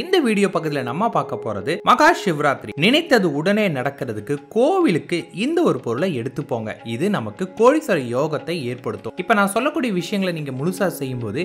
இந்த வீடியோ பக்கத்துல நம்ம பார்க்க போறது மகா சிவராத்திரி. நினைத்தது உடனே நடக்கிறதுக்கு கோவிலுக்கு இந்த ஒரு பொருளை எடுத்து போங்க. இது நமக்கு கோழிசர யோகத்தை ஏற்படுத்தும். இப்ப நான் சொல்லக்கூடிய விஷயங்களை நீங்க முழுசா செய்யும்போது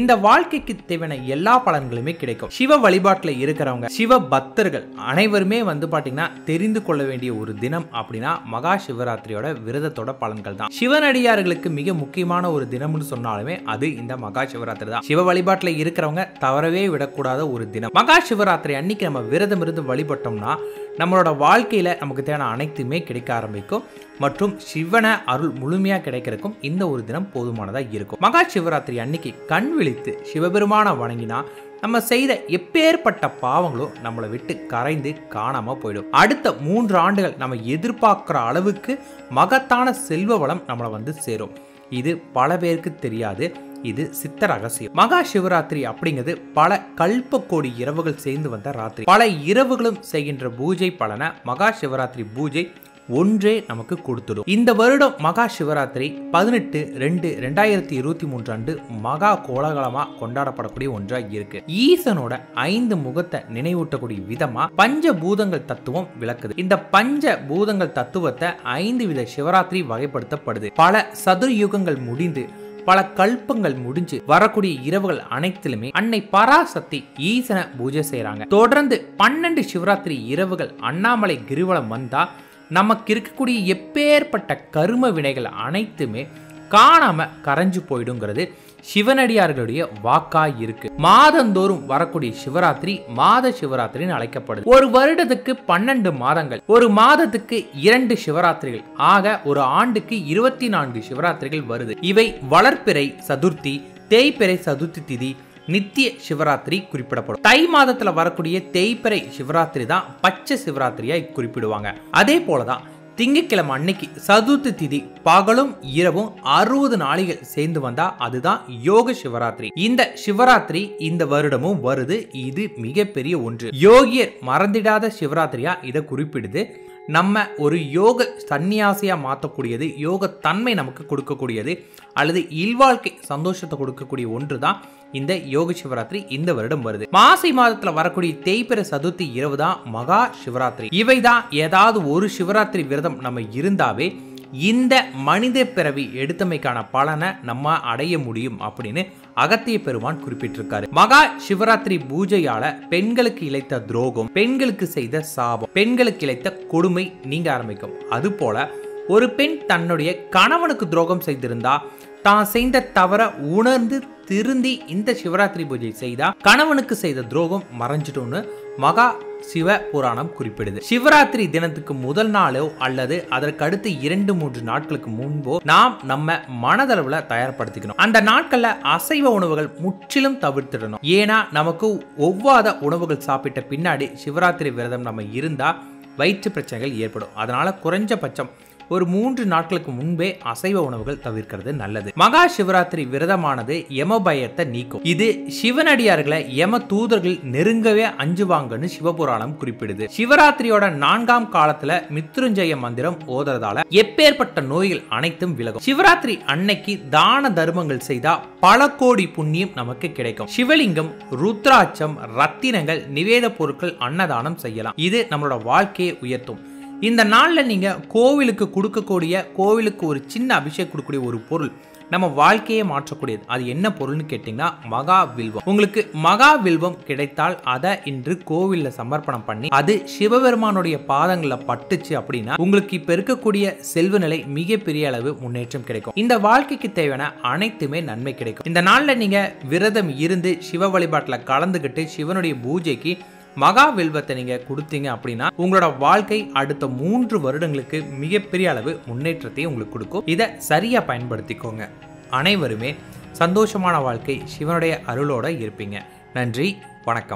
இந்த வாழ்க்கைக்கு தேவையான எல்லா பலன்களுமே கிடைக்கும். சிவ வழிபாட்டில் இருக்கிறவங்க சிவ பக்தர்கள் அனைவருமே வந்து பாத்தீங்கன்னா தெரிந்து கொள்ள வேண்டிய ஒரு தினம் அப்படின்னா மகா சிவராத்திரியோட விரதத்தோட பலன்கள் தான். சிவனடியார்களுக்கு மிக முக்கியமான ஒரு தினம்னு சொன்னாலுமே அது இந்த மகா சிவராத்திரி தான். சிவ வழிபாட்டில் இருக்கிறவங்க தவறவே விடக்கூடாத ஒரு தினம். மகா சிவராத்திரி அன்னைக்கு நம்ம விரதம் இருந்து வழிபட்டோம்னா நம்மளோட வாழ்க்கையில் நமக்கு தேவையான அனைத்துமே கிடைக்க ஆரம்பிக்கும். மற்றும் சிவன அருள் முழுமையாக கிடைக்கிறதுக்கும் இந்த ஒரு தினம் போதுமானதாக இருக்கும். மகா சிவராத்திரி அன்னைக்கு கண் விழித்து சிவபெருமானை வணங்கினா நம்ம செய்த எப்பேற்பட்ட பாவங்களும் நம்மளை விட்டு கரைந்து காணாம போயிடும். அடுத்த மூன்று ஆண்டுகள் நம்ம எதிர்பார்க்குற அளவுக்கு மகத்தான செல்வ வளம் நம்மளை வந்து சேரும். இது பல பேருக்கு தெரியாது. இது சித்த ரகசியம். மகா சிவராத்திரி அப்படிங்கிறது பல கல்ப கோடி இரவுகள் சேர்ந்து வந்த ராத்திரி. பல இரவுகளும் செய்கின்ற பூஜை பலனை மகா சிவராத்திரி பூஜை ஒன்றே நமக்கு கொடுத்துடும். இந்த வருடம் மகா சிவராத்திரி பதினெட்டு ரெண்டு ரெண்டாயிரத்தி இருபத்தி மூன்று ஆண்டு மகா கோலாகலமா கொண்டாடப்படக்கூடிய ஒன்றா இருக்கு. ஈசனோட ஐந்து முகத்தை நினைவூட்டக்கூடிய விதமா பஞ்ச பூதங்கள் தத்துவம் விளக்குது. இந்த பஞ்ச பூதங்கள் தத்துவத்தை ஐந்து வித சிவராத்திரி வகைப்படுத்தப்படுது. பல சதுர்யுகங்கள் முடிந்து பல கல்பங்கள் முடிஞ்சு வரக்கூடிய இரவுகள் அனைத்திலுமே அன்னை பராசக்தி ஈசனை பூஜை செய்யறாங்க தொடர்ந்து பன்னெண்டு சிவராத்திரி இரவுகள் அண்ணாமலை கிரிவலம் வந்தா நமக்கு இருக்கக்கூடிய எப்பேற்பட்ட கரும வினைகள் அனைத்துமே காணாமல் கரைஞ்சு போயிடுங்கிறது சிவனடியார்களுடைய வாக்கா இருக்கு. மாதந்தோறும் வரக்கூடிய சிவராத்திரி மாத சிவராத்திரின்னு அழைக்கப்படுது. ஒரு வருடத்துக்கு பன்னெண்டு மாதங்கள் ஒரு மாதத்துக்கு இரண்டு சிவராத்திரிகள். ஆக ஒரு ஆண்டுக்கு இருபத்தி நான்கு சிவராத்திரிகள் வருது. இவை வளர்ப்பிறை சதுர்த்தி தேய்பிறை சதுர்த்தி திதி நித்திய சிவராத்திரி குறிப்பிடப்படும். தை மாதத்துல வரக்கூடிய தேய்பிறை சிவராத்திரி தான் பச்சை சிவராத்திரியா குறிப்பிடுவாங்க. அதே போலதான் திங்கட்கிழமை அன்னைக்கு சதுர்த்தி திதி பகலும் இரவும் அறுபது நாளிகள் சேர்ந்து வந்தா அதுதான் யோக சிவராத்திரி. இந்த சிவராத்திரி இந்த வருடமும் வருது. இது மிகப்பெரிய ஒன்று. யோகியர் மறந்திடாத சிவராத்திரியா? இதை குறிப்பிடுது. நம்ம ஒரு யோக சன்னியாசியாக மாற்றக்கூடியது யோக தன்மை நமக்கு கொடுக்கக்கூடியது அல்லது இல்வாழ்க்கை சந்தோஷத்தை கொடுக்கக்கூடிய ஒன்று தான் இந்த யோக சிவராத்திரி இந்த வருடம் வருது. மாசி மாதத்தில் வரக்கூடிய தேய்பிற சதுர்த்தி இரவு தான் மகா சிவராத்திரி. இவை தான் ஏதாவது ஒரு சிவராத்திரி விரதம் நம்ம இருந்தாவே இந்த மனித பிறவி எடுத்தமைக்கான பலனை நம்ம அடைய முடியும் அப்படின்னு அகத்திய பெருமான் குறிப்பிட்டிருக்காரு. மகா சிவராத்திரி பூஜையால பெண்களுக்கு இழைத்த துரோகம் பெண்களுக்கு செய்த சாபம் பெண்களுக்கு இழைத்த கொடுமை நீங்க ஆரம்பிக்கும். அது போல ஒரு பெண் தன்னுடைய கணவனுக்கு துரோகம் செய்திருந்தா தான் செய்த தவற உணர்ந்து திருந்தி இந்த சிவராத்திரி பூஜை செய்தா கணவனுக்கு செய்த துரோகம் மறைஞ்சிட்டோன்னு மகா சிவ புராணம் குறிப்பிடுது. சிவராத்திரி தினத்துக்கு முதல் நாளோ அல்லது அதற்கு அடுத்து இரண்டு மூன்று நாட்களுக்கு முன்போ நாம் நம்ம மனதளவுல தயார்படுத்திக்கணும். அந்த நாட்கள்ல அசைவ உணவுகள் முற்றிலும் தவிர்த்திடணும். ஏன்னா நமக்கு ஒவ்வாத உணவுகள் சாப்பிட்ட பின்னாடி சிவராத்திரி விரதம் நம்ம இருந்தா வயிற்று பிரச்சனைகள் ஏற்படும். அதனால குறைஞ்சபட்சம் ஒரு மூன்று நாட்களுக்கு முன்பே அசைவ உணவுகள் தவிர்க்கிறது நல்லது. மகா சிவராத்திரி விரதமானது யம பயத்தை நீக்கும். இது சிவனடியார்களை யம தூதர்கள் நெருங்கவே அஞ்சுவாங்கன்னு சிவபுராணம் குறிப்பிடுது. சிவராத்திரியோட நான்காம் காலத்துல மித்ருஞ்சய மந்திரம் ஓதுறதால எப்பேற்பட்ட நோய்கள் அனைத்தும் விலகும். சிவராத்திரி அன்னைக்கு தான தர்மங்கள் செய்தா பல கோடி புண்ணியம் நமக்கு கிடைக்கும். சிவலிங்கம் ருத்ராட்சம் ரத்தினங்கள் நிவேத பொருட்கள் அன்னதானம் செய்யலாம். இது நம்மளோட வாழ்க்கையை உயர்த்தும். இந்த நாளில் நீங்கள் கோவிலுக்கு கொடுக்கக்கூடிய கோவிலுக்கு ஒரு சின்ன அபிஷேகம் கொடுக்கக்கூடிய ஒரு பொருள். நம்ம வாழ்க்கையே மாற்றக்கூடியது. அது என்ன பொருள்னு கேட்டிங்கன்னா மகா வில்வம். உங்களுக்கு மகா வில்வம் கிடைத்தால் அதை இன்று கோவிலில் சமர்ப்பணம் பண்ணி அது சிவபெருமானுடைய பாதங்களில் பட்டுச்சு அப்படின்னா உங்களுக்கு இப்போ இருக்கக்கூடிய செல்வ நிலை மிகப்பெரிய அளவு முன்னேற்றம் கிடைக்கும். இந்த வாழ்க்கைக்கு தேவையான அனைத்துமே நன்மை கிடைக்கும். இந்த நாளில் நீங்கள் விரதம் இருந்து சிவ வழிபாட்டில் கலந்துக்கிட்டு சிவனுடைய பூஜைக்கு மகா வெல்வத்தை நீங்க கொடுத்தீங்க அப்படின்னா உங்களோட வாழ்க்கை அடுத்த மூன்று வருடங்களுக்கு மிகப்பெரிய அளவு முன்னேற்றத்தை உங்களுக்கு கொடுக்கும். இதை சரியா பயன்படுத்திக்கோங்க. அனைவருமே சந்தோஷமான வாழ்க்கை சிவனுடைய அருளோட இருப்பீங்க. நன்றி வணக்கம்.